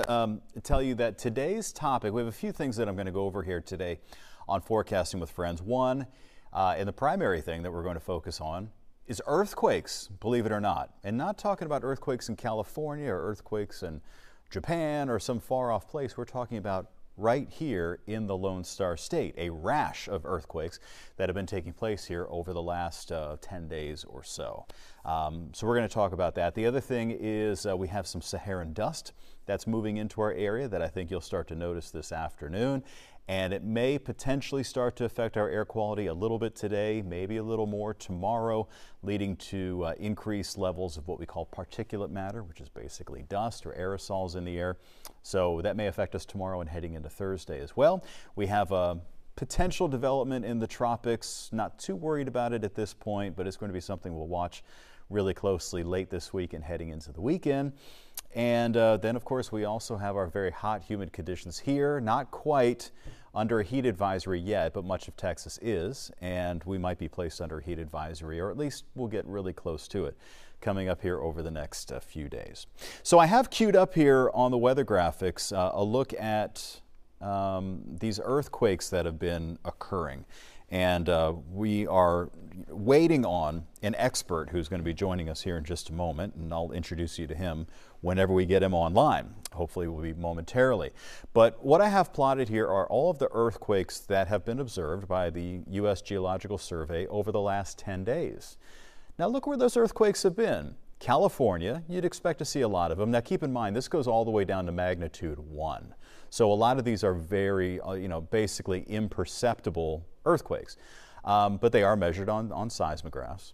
Um, tell you that today's topic, we have a few things that I'm going to go over here today on Forecasting with Friends. One, uh, and the primary thing that we're going to focus on is earthquakes, believe it or not. And not talking about earthquakes in California or earthquakes in Japan or some far off place. We're talking about right here in the Lone Star State, a rash of earthquakes that have been taking place here over the last uh, 10 days or so. Um, so we're going to talk about that. The other thing is uh, we have some Saharan dust that's moving into our area that I think you'll start to notice this afternoon. And it may potentially start to affect our air quality a little bit today, maybe a little more tomorrow, leading to uh, increased levels of what we call particulate matter, which is basically dust or aerosols in the air. So that may affect us tomorrow and heading into Thursday as well. We have a potential development in the tropics. Not too worried about it at this point, but it's going to be something we'll watch really closely late this week and heading into the weekend. And uh, then, of course, we also have our very hot, humid conditions here. Not quite under a heat advisory yet, but much of Texas is. And we might be placed under a heat advisory, or at least we'll get really close to it coming up here over the next uh, few days. So I have queued up here on the weather graphics uh, a look at um, these earthquakes that have been occurring. And uh, we are waiting on an expert who's going to be joining us here in just a moment, and I'll introduce you to him whenever we get him online. Hopefully, will be momentarily. But what I have plotted here are all of the earthquakes that have been observed by the U.S. Geological Survey over the last 10 days. Now, look where those earthquakes have been. California, you'd expect to see a lot of them. Now, keep in mind, this goes all the way down to magnitude one. So a lot of these are very, uh, you know, basically imperceptible earthquakes, um, but they are measured on, on seismographs.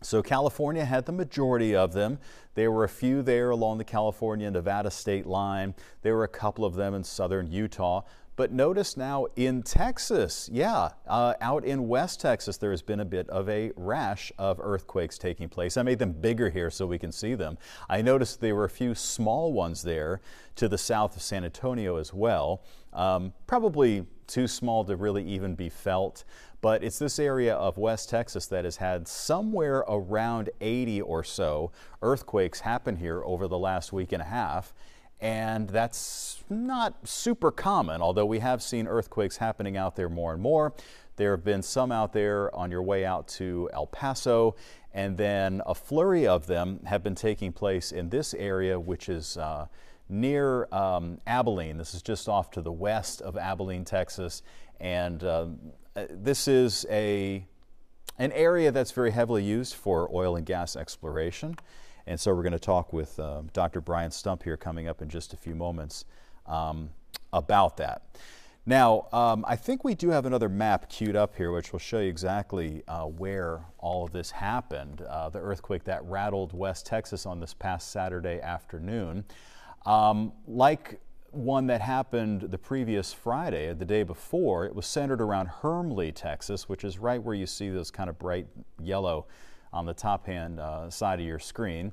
So California had the majority of them. There were a few there along the California-Nevada state line. There were a couple of them in southern Utah. But notice now in Texas, yeah, uh, out in West Texas, there has been a bit of a rash of earthquakes taking place. I made them bigger here so we can see them. I noticed there were a few small ones there to the south of San Antonio as well. Um, probably too small to really even be felt, but it's this area of West Texas that has had somewhere around 80 or so earthquakes happen here over the last week and a half and that's not super common, although we have seen earthquakes happening out there more and more. There have been some out there on your way out to El Paso, and then a flurry of them have been taking place in this area, which is uh, near um, Abilene. This is just off to the west of Abilene, Texas, and uh, this is a an area that's very heavily used for oil and gas exploration. And so we're going to talk with uh, Dr. Brian Stump here coming up in just a few moments um, about that. Now, um, I think we do have another map queued up here, which will show you exactly uh, where all of this happened. Uh, the earthquake that rattled West Texas on this past Saturday afternoon. Um, like one that happened the previous Friday, the day before, it was centered around Hermleigh, Texas, which is right where you see those kind of bright yellow on the top hand uh, side of your screen.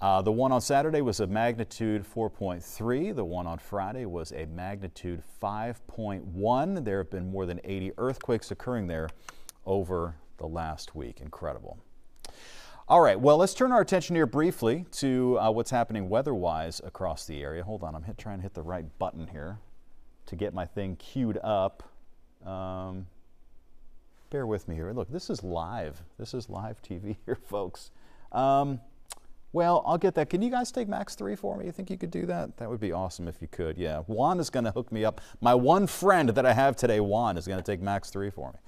Uh, the one on Saturday was a magnitude 4.3. The one on Friday was a magnitude 5.1. There have been more than 80 earthquakes occurring there over the last week. Incredible. All right, well, let's turn our attention here briefly to uh, what's happening weather-wise across the area. Hold on, I'm hit, trying to hit the right button here to get my thing queued up. Um, bear with me here. Look, this is live. This is live TV here, folks. Um, well, I'll get that. Can you guys take Max 3 for me? You think you could do that? That would be awesome if you could. Yeah. Juan is going to hook me up. My one friend that I have today, Juan, is going to take Max 3 for me.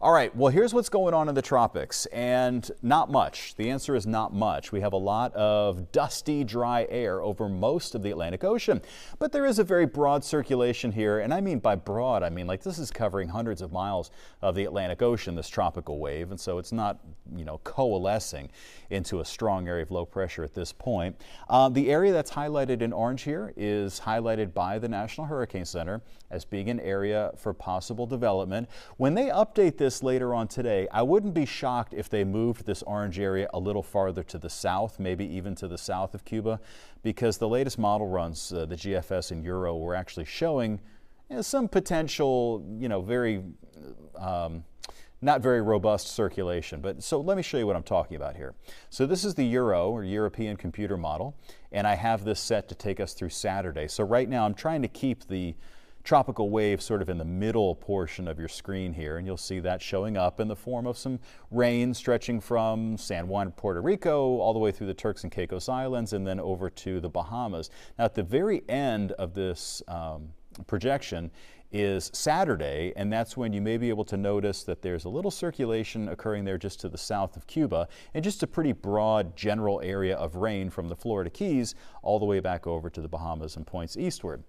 All right. Well, here's what's going on in the tropics, and not much. The answer is not much. We have a lot of dusty, dry air over most of the Atlantic Ocean, but there is a very broad circulation here, and I mean by broad, I mean like this is covering hundreds of miles of the Atlantic Ocean, this tropical wave, and so it's not, you know, coalescing into a strong area of low pressure pressure at this point. Uh, the area that's highlighted in orange here is highlighted by the National Hurricane Center as being an area for possible development. When they update this later on today, I wouldn't be shocked if they moved this orange area a little farther to the south, maybe even to the south of Cuba, because the latest model runs, uh, the GFS and Euro, were actually showing you know, some potential, you know, very um, not very robust circulation. But so let me show you what I'm talking about here. So this is the Euro or European computer model, and I have this set to take us through Saturday. So right now I'm trying to keep the tropical wave sort of in the middle portion of your screen here, and you'll see that showing up in the form of some rain stretching from San Juan, Puerto Rico, all the way through the Turks and Caicos Islands, and then over to the Bahamas. Now, at the very end of this um, projection is Saturday, and that's when you may be able to notice that there's a little circulation occurring there just to the south of Cuba, and just a pretty broad general area of rain from the Florida Keys all the way back over to the Bahamas and points eastward.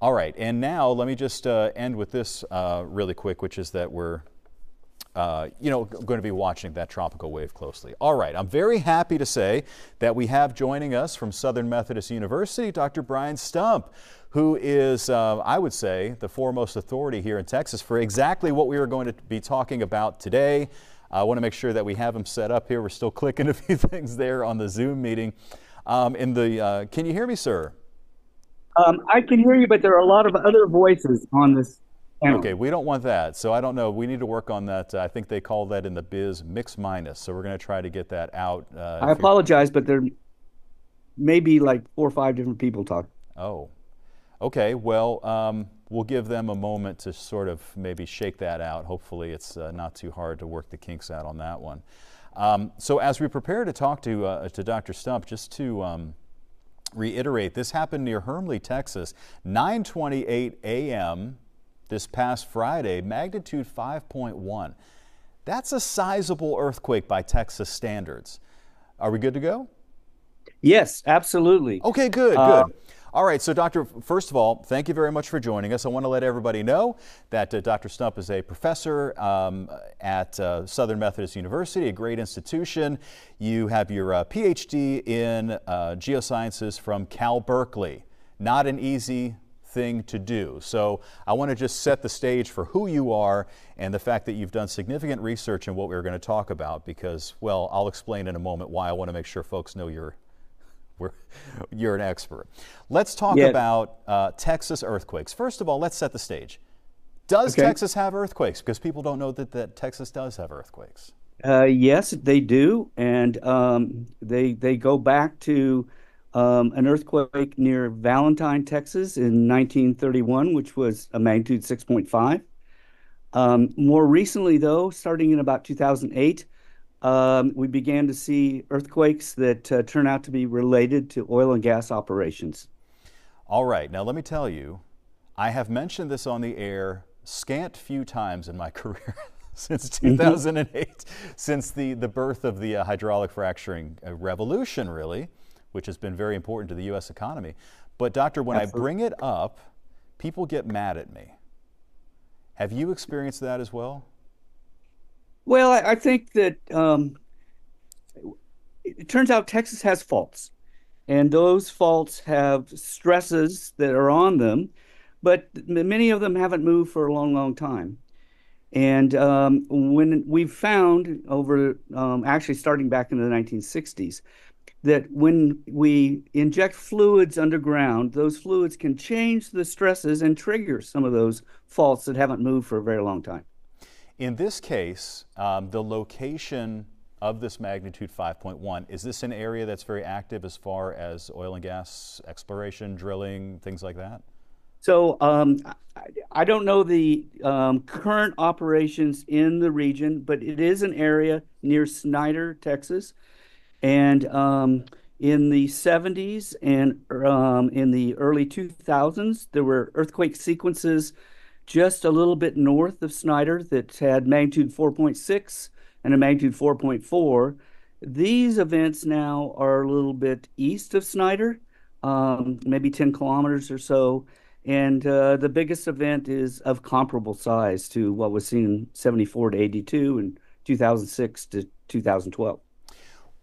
All right, and now let me just uh, end with this uh, really quick, which is that we're uh, you know, going to be watching that tropical wave closely. All right, I'm very happy to say that we have joining us from Southern Methodist University, Dr. Brian Stump, who is, uh, I would say, the foremost authority here in Texas for exactly what we are going to be talking about today. I want to make sure that we have him set up here. We're still clicking a few things there on the Zoom meeting. Um, in the, uh, can you hear me, sir? Um, I can hear you, but there are a lot of other voices on this. Okay, we don't want that. So I don't know. We need to work on that. I think they call that in the biz mix minus. So we're going to try to get that out. Uh, I apologize, but there may be like four or five different people talking. Oh, okay. Well, um, we'll give them a moment to sort of maybe shake that out. Hopefully, it's uh, not too hard to work the kinks out on that one. Um, so as we prepare to talk to uh, to Dr. Stump, just to um, reiterate, this happened near Hermleigh, Texas, 9:28 a.m. this past Friday, magnitude 5.1. That's a sizable earthquake by Texas standards. Are we good to go? Yes, absolutely. Okay, good, uh, good. All right, so Doctor, first of all, thank you very much for joining us. I want to let everybody know that uh, Dr. Stump is a professor um, at uh, Southern Methodist University, a great institution. You have your uh, PhD in uh, geosciences from Cal Berkeley. Not an easy thing to do. So I want to just set the stage for who you are and the fact that you've done significant research in what we're going to talk about because, well, I'll explain in a moment why I want to make sure folks know you're you're an expert. Let's talk yeah. about uh, Texas earthquakes. First of all, let's set the stage. Does okay. Texas have earthquakes? Because people don't know that, that Texas does have earthquakes. Uh, yes, they do, and um, they they go back to um, an earthquake near Valentine, Texas, in 1931, which was a magnitude 6.5. Um, more recently, though, starting in about 2008, um, we began to see earthquakes that uh, turn out to be related to oil and gas operations. All right, now let me tell you, I have mentioned this on the air scant few times in my career. since mm-hmm. 2008, mm-hmm. since the, the birth of the uh, hydraulic fracturing uh, revolution, really, which has been very important to the U.S. economy. But, Doctor, when Absolutely. I bring it up, people get mad at me. Have you experienced that as well? Well, I, I think that um, it turns out Texas has faults, and those faults have stresses that are on them, but many of them haven't moved for a long, long time. And um, when we've found over, um, actually starting back in the 1960s, that when we inject fluids underground, those fluids can change the stresses and trigger some of those faults that haven't moved for a very long time. In this case, um, the location of this magnitude 5.1, is this an area that's very active as far as oil and gas exploration, drilling, things like that? So um, I don't know the um, current operations in the region, but it is an area near Snyder, Texas. And um, in the 70s and um, in the early 2000s, there were earthquake sequences just a little bit north of Snyder that had magnitude 4.6 and a magnitude 4.4. These events now are a little bit east of Snyder, um, maybe 10 kilometers or so. And uh, the biggest event is of comparable size to what was seen in 74 to 82 and 2006 to 2012.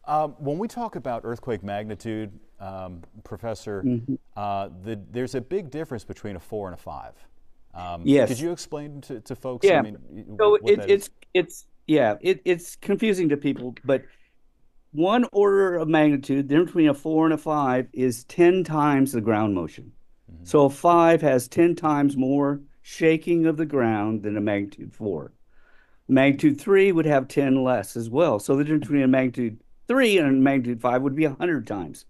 Um, when we talk about earthquake magnitude, um, Professor, mm-hmm. uh, the, there's a big difference between a four and a five. Um, yes. Could you explain to, to folks? Yeah. I mean, so it, it's it's yeah it, it's confusing to people, but one order of magnitude, the difference between a four and a five, is ten times the ground motion. Mm-hmm. So a five has ten times more shaking of the ground than a magnitude four. Magnitude 3 would have 10 less as well. So the difference between a magnitude 3 and magnitude 5 would be 100 times.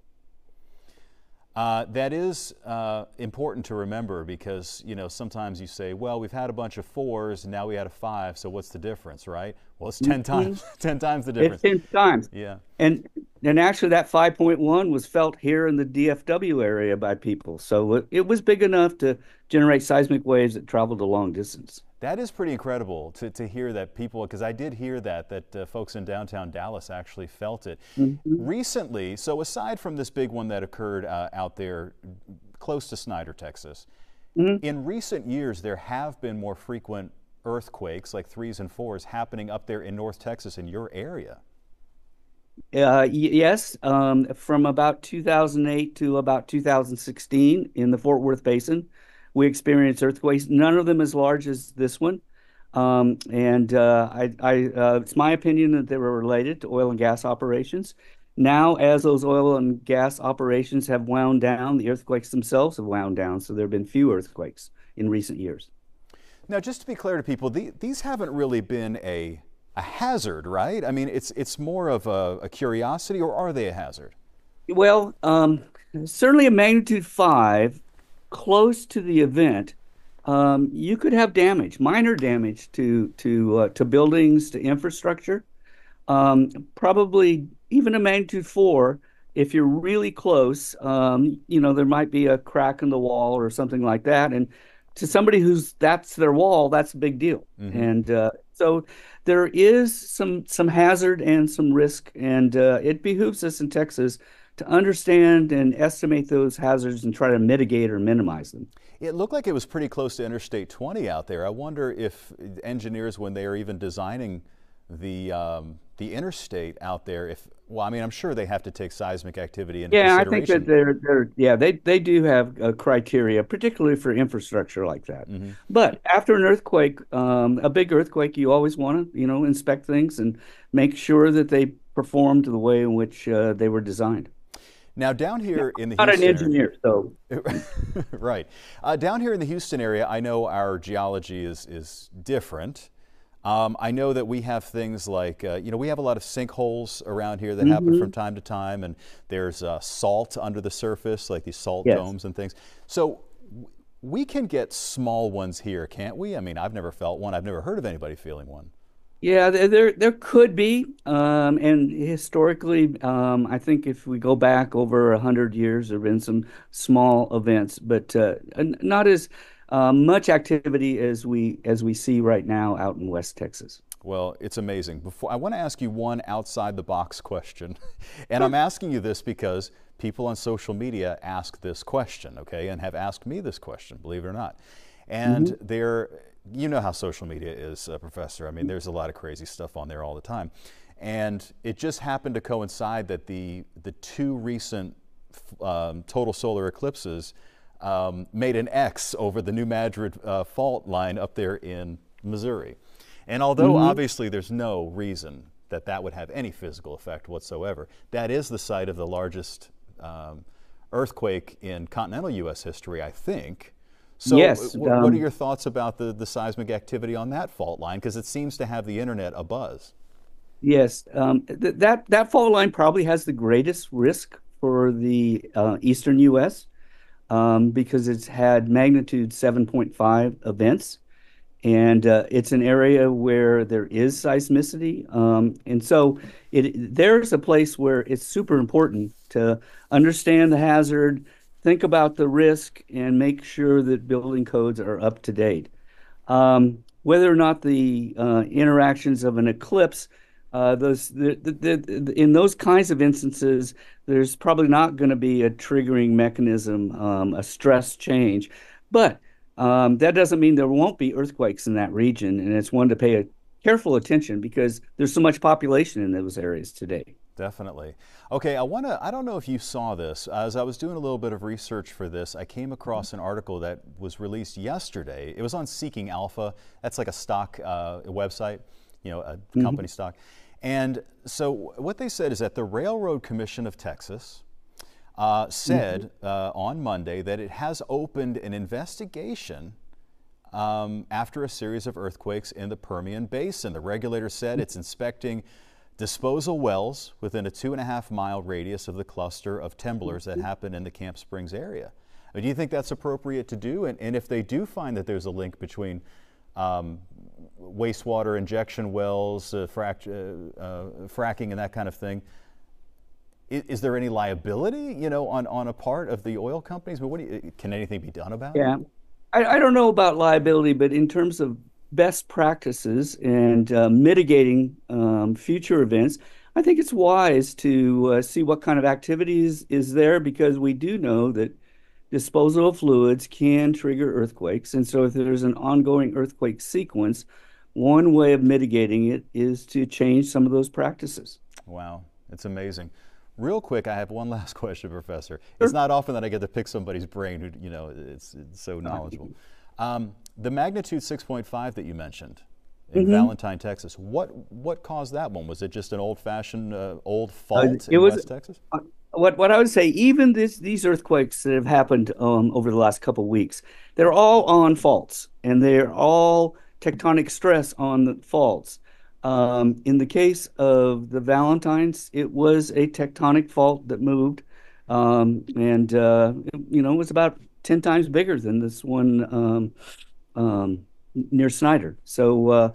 Uh, that is uh, important to remember because you know sometimes you say, well, we've had a bunch of fours and now we had a five, so what's the difference, right? Well, it's 10 mm-hmm. times, ten times the difference. It's ten times. Yeah. And and actually, that 5.1 was felt here in the DFW area by people, so it, it was big enough to generate seismic waves that traveled a long distance. That is pretty incredible to, to hear that people, because I did hear that, that uh, folks in downtown Dallas actually felt it. Mm-hmm. Recently, so aside from this big one that occurred uh, out there close to Snyder, Texas, mm-hmm. in recent years there have been more frequent earthquakes, like threes and fours, happening up there in North Texas in your area. Uh, yes, um, from about 2008 to about 2016 in the Fort Worth Basin we experienced earthquakes, none of them as large as this one. Um, and uh, I, I, uh, it's my opinion that they were related to oil and gas operations. Now, as those oil and gas operations have wound down, the earthquakes themselves have wound down. So there have been few earthquakes in recent years. Now, just to be clear to people, the, these haven't really been a, a hazard, right? I mean, it's, it's more of a, a curiosity, or are they a hazard? Well, um, certainly a magnitude five close to the event, um, you could have damage, minor damage to to uh, to buildings, to infrastructure. Um, probably even a magnitude four. If you're really close, um, you know there might be a crack in the wall or something like that, and to somebody who's that's their wall, that's a big deal. Mm-hmm. And uh, so there is some some hazard and some risk, and uh, it behooves us in Texas to understand and estimate those hazards and try to mitigate or minimize them. It looked like it was pretty close to Interstate 20 out there. I wonder if engineers, when they are even designing the um, the interstate out there, if well, I mean, I'm sure they have to take seismic activity into consideration. yeah, I think that they're they're yeah they they do have a criteria, particularly for infrastructure like that. Mm-hmm. But after an earthquake, um, a big earthquake, you always want to you know inspect things and make sure that they performed the way in which uh, they were designed. Now, down here in the not Houston an engineer, so right uh, down here in the Houston area, I know our geology is is different. Um, I know that we have things like, uh, you know, we have a lot of sinkholes around here that mm-hmm. happen from time to time, and there's uh, salt under the surface, like these salt yes. domes and things. So we can get small ones here, can't we? I mean, I've never felt one. I've never heard of anybody feeling one. Yeah, there there could be, um, and historically, um, I think if we go back over a hundred years, there've been some small events, but uh, not as uh, much activity as we as we see right now out in West Texas. Well, it's amazing. Before I want to ask you one outside the box question, and I'm asking you this because people on social media ask this question, okay, and have asked me this question, believe it or not, and mm-hmm. they're you know how social media is, uh, Professor. I mean, there's a lot of crazy stuff on there all the time. And it just happened to coincide that the, the two recent um, total solar eclipses um, made an X over the New Madrid uh, fault line up there in Missouri. And although mm-hmm. obviously there's no reason that that would have any physical effect whatsoever, that is the site of the largest um, earthquake in continental U.S. history, I think. So, yes, um, what are um, your thoughts about the, the seismic activity on that fault line? Because it seems to have the internet a buzz. Yes, um, th- that that fault line probably has the greatest risk for the uh, eastern U.S. Um, because it's had magnitude 7.5 events, and uh, it's an area where there is seismicity, um, and so it there's a place where it's super important to understand the hazard think about the risk and make sure that building codes are up to date. Um, whether or not the uh, interactions of an eclipse, uh, those the, the, the, in those kinds of instances, there's probably not going to be a triggering mechanism, um, a stress change, but um, that doesn't mean there won't be earthquakes in that region, and it's one to pay a careful attention because there's so much population in those areas today. Definitely. Okay, I want to, I don't know if you saw this. As I was doing a little bit of research for this, I came across an article that was released yesterday. It was on Seeking Alpha. That's like a stock uh, website, you know, a mm-hmm. company stock. And so what they said is that the Railroad Commission of Texas uh, said mm-hmm. uh, on Monday that it has opened an investigation um, after a series of earthquakes in the Permian Basin. The regulator said it's inspecting disposal wells within a two and a half mile radius of the cluster of temblors that happened in the Camp Springs area. Do you think that's appropriate to do? And, and if they do find that there's a link between um, wastewater injection wells, uh, frac uh, uh, fracking, and that kind of thing, is, is, there any liability, you know, on, on a part of the oil companies? But what you, can anything be done about yeah. it? Yeah, I, I, don't know about liability, but in terms of best practices and uh, mitigating um, future events, I think it's wise to uh, see what kind of activities is there because we do know that disposal of fluids can trigger earthquakes. And so if there's an ongoing earthquake sequence, one way of mitigating it is to change some of those practices. Wow, it's amazing. Real quick, I have one last question, Professor. Sure. It's not often that I get to pick somebody's brain who, you know, it's, it's so knowledgeable. Um, the magnitude 6.5 that you mentioned in mm-hmm. Valentine, Texas. What what caused that one? Was it just an old-fashioned uh, old uh, fault uh, in was, West Texas? Uh, what what I would say, even this, these earthquakes that have happened um, over the last couple of weeks, they're all on faults, and they're all tectonic stress on the faults. Um, in the case of the Valentines, it was a tectonic fault that moved, um, and uh, you know it was about ten times bigger than this one um, um, near Snyder. So, uh,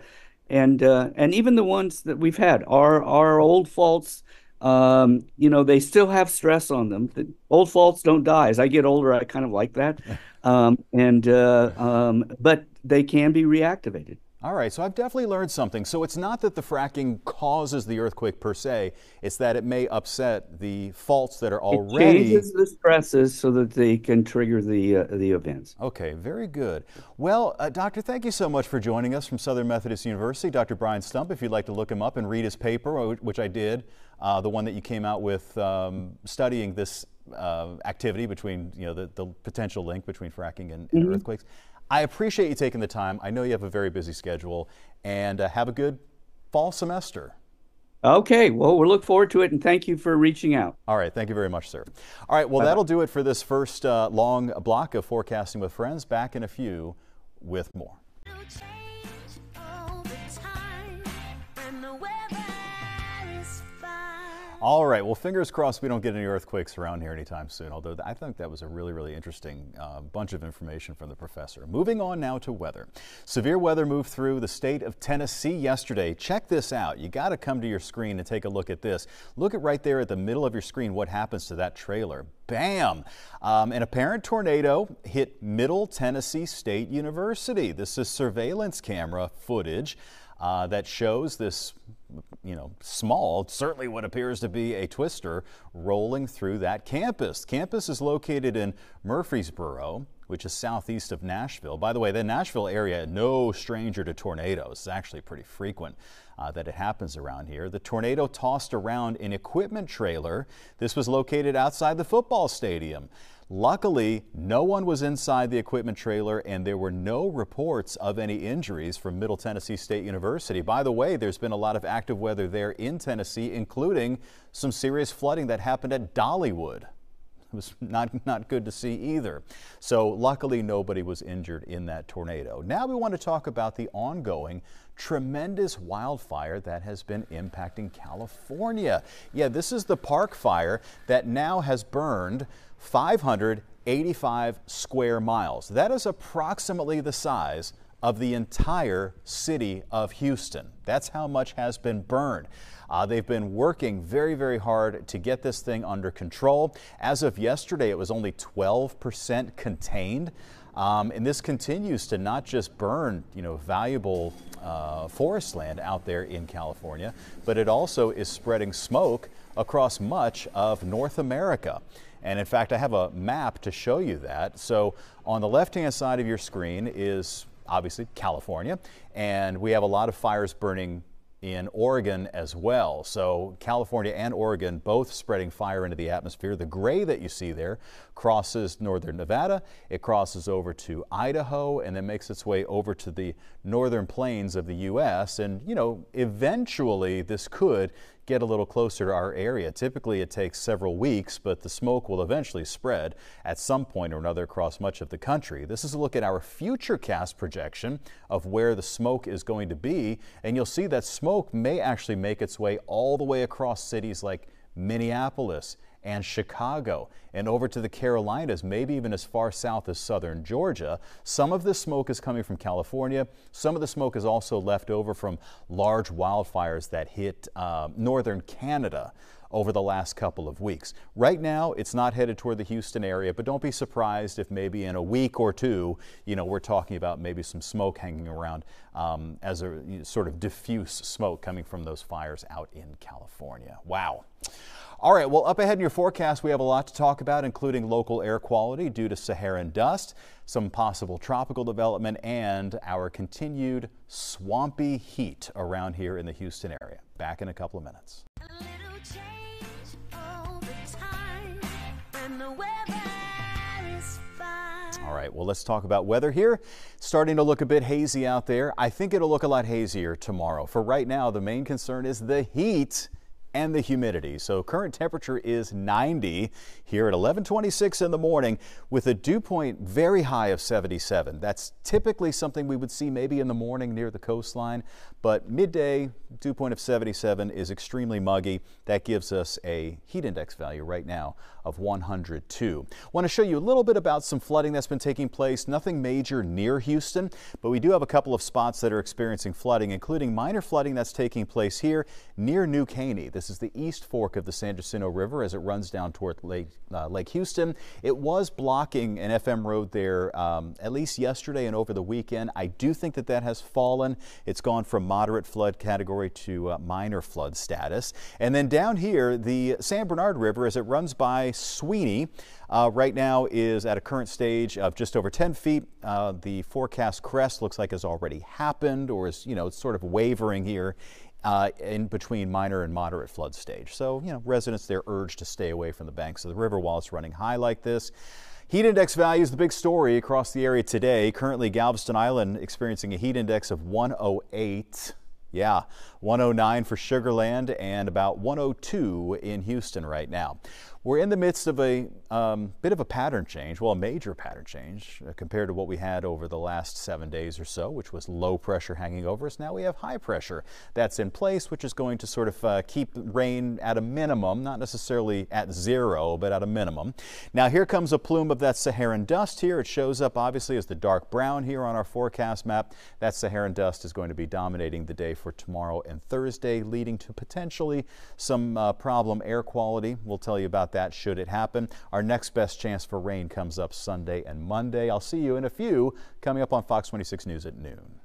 and uh, and even the ones that we've had, our our old faults, um, you know, they still have stress on them. The old faults don't die. As I get older, I kind of like that, um, and uh, um, but they can be reactivated. All right, so I've definitely learned something. So it's not that the fracking causes the earthquake per se, it's that it may upset the faults that are already. It changes the stresses so that they can trigger the, uh, the events. Okay, very good. Well, uh, Doctor, thank you so much for joining us from Southern Methodist University. Dr. Brian Stump, if you'd like to look him up and read his paper, which I did, uh, the one that you came out with um, studying this uh, activity between, you know, the, the potential link between fracking and, and mm -hmm. earthquakes. I appreciate you taking the time. I know you have a very busy schedule, and uh, have a good fall semester. Okay, well, we'll look forward to it, and thank you for reaching out. All right, thank you very much, sir. All right, well, Bye -bye. that'll do it for this first uh, long block of Forecasting with Friends. Back in a few with more. All right. Well, fingers crossed we don't get any earthquakes around here anytime soon, although I think that was a really, really interesting uh, bunch of information from the professor. Moving on now to weather. Severe weather moved through the state of Tennessee yesterday. Check this out. You got to come to your screen and take a look at this. Look at right there at the middle of your screen what happens to that trailer. Bam! Um, an apparent tornado hit Middle Tennessee State University. This is surveillance camera footage uh, that shows this you know, small, certainly what appears to be a twister rolling through that campus. Campus is located in Murfreesboro, which is southeast of Nashville. By the way, the Nashville area, no stranger to tornadoes. It's actually pretty frequent uh, that it happens around here. The tornado tossed around an equipment trailer. This was located outside the football stadium. Luckily, no one was inside the equipment trailer and there were no reports of any injuries from Middle Tennessee State University. By the way, there's been a lot of active weather there in Tennessee, including some serious flooding that happened at Dollywood. It was not, not good to see either. So luckily nobody was injured in that tornado. Now we want to talk about the ongoing tremendous wildfire that has been impacting California. Yeah, this is the park fire that now has burned 585 square miles. That is approximately the size of the entire city of Houston. That's how much has been burned. Uh, they've been working very, very hard to get this thing under control. As of yesterday, it was only 12% contained. Um, and this continues to not just burn, you know, valuable uh, forest land out there in California, but it also is spreading smoke across much of North America. And in fact, I have a map to show you that. So on the left-hand side of your screen is obviously California, and we have a lot of fires burning in Oregon as well. So California and Oregon both spreading fire into the atmosphere. The gray that you see there crosses northern Nevada, it crosses over to Idaho, and then makes its way over to the northern plains of the U.S. And, you know, eventually this could get a little closer to our area. Typically, it takes several weeks, but the smoke will eventually spread at some point or another across much of the country. This is a look at our futurecast projection of where the smoke is going to be, and you'll see that smoke may actually make its way all the way across cities like Minneapolis and Chicago and over to the Carolinas, maybe even as far south as southern Georgia. Some of this smoke is coming from California. Some of the smoke is also left over from large wildfires that hit uh, northern Canada over the last couple of weeks. Right now, it's not headed toward the Houston area, but don't be surprised if maybe in a week or two, you know, we're talking about maybe some smoke hanging around um, as a you know, sort of diffuse smoke coming from those fires out in California. Wow. All right, well, up ahead in your forecast, we have a lot to talk about, including local air quality due to Saharan dust, some possible tropical development, and our continued swampy heat around here in the Houston area. Back in a couple of minutes. All right, well, let's talk about weather here. Starting to look a bit hazy out there. I think it'll look a lot hazier tomorrow. For right now, the main concern is the heat and the humidity. So current temperature is 90 here at 1126 in the morning with a dew point very high of 77. That's typically something we would see maybe in the morning near the coastline, but midday dew point of 77 is extremely muggy. That gives us a heat index value right now of 102. Want to show you a little bit about some flooding that's been taking place. Nothing major near Houston, but we do have a couple of spots that are experiencing flooding, including minor flooding that's taking place here near New Caney. This is the east fork of the San Jacinto River as it runs down toward Lake, uh, Lake Houston. It was blocking an FM road there um, at least yesterday and over the weekend. I do think that that has fallen. It's gone from moderate flood category to uh, minor flood status. And then down here, the San Bernard River, as it runs by Sweeny, uh, right now is at a current stage of just over 10 feet. Uh, the forecast crest looks like has already happened or is, you know, it's sort of wavering here uh, in between minor and moderate flood stage. So, you know, residents they're urged to stay away from the banks of the river while it's running high like this. Heat index values, the big story across the area today. Currently, Galveston Island experiencing a heat index of 108. Yeah, 109 for Sugar Land and about 102 in Houston right now. We're in the midst of a um, bit of a pattern change, well, a major pattern change uh, compared to what we had over the last seven days or so, which was low pressure hanging over us. Now we have high pressure that's in place, which is going to sort of uh, keep rain at a minimum, not necessarily at zero, but at a minimum. Now here comes a plume of that Saharan dust here. It shows up obviously as the dark brown here on our forecast map. That Saharan dust is going to be dominating the day for tomorrow and Thursday, leading to potentially some uh, problem air quality. We'll tell you about that should it happen. Our next best chance for rain comes up Sunday and Monday. I'll see you in a few coming up on Fox 26 News at noon.